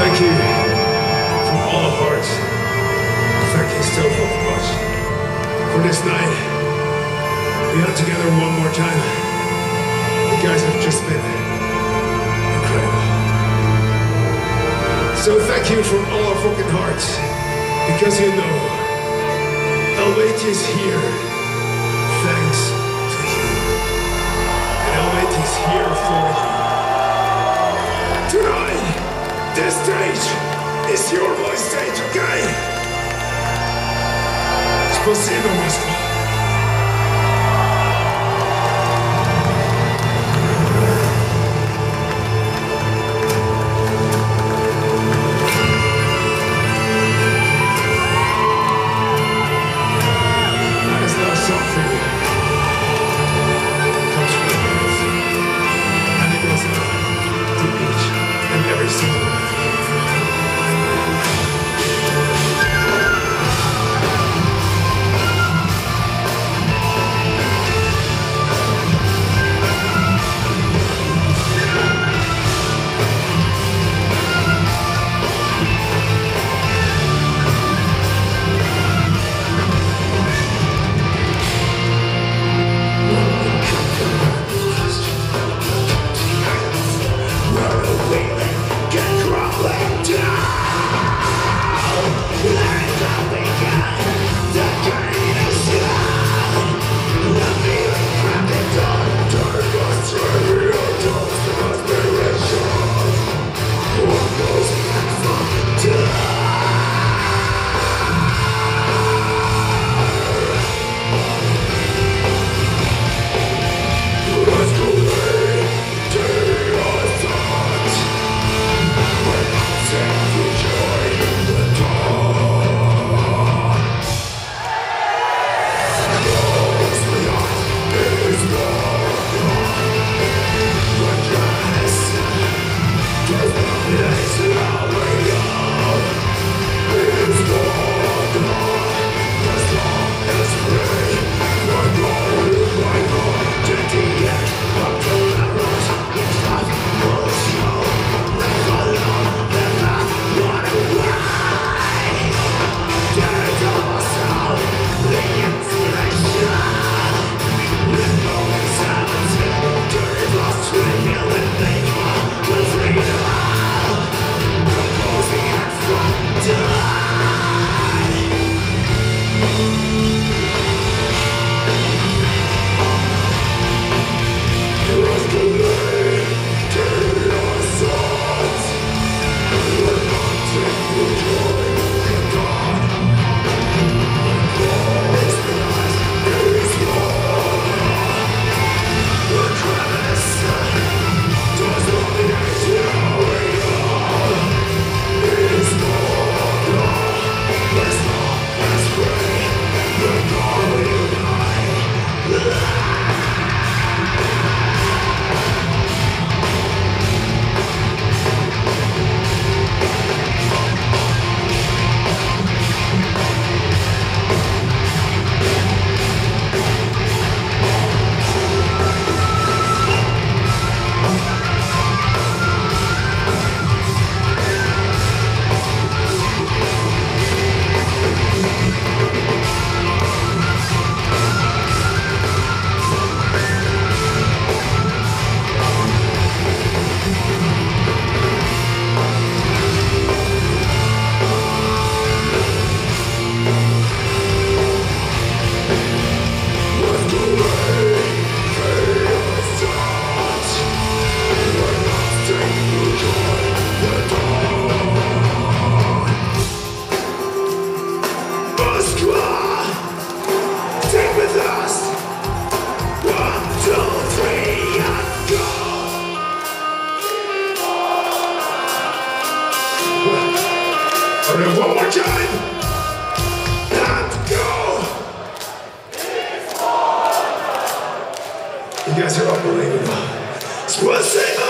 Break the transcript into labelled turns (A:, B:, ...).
A: Thank you from all our hearts. Thank you still very much for this night. We are together one more time. You guys have just been incredible. So thank you from all our fucking hearts. Because you know, Eluveitie is here. você não me. One more time! And go! You guys are unbelievable. Split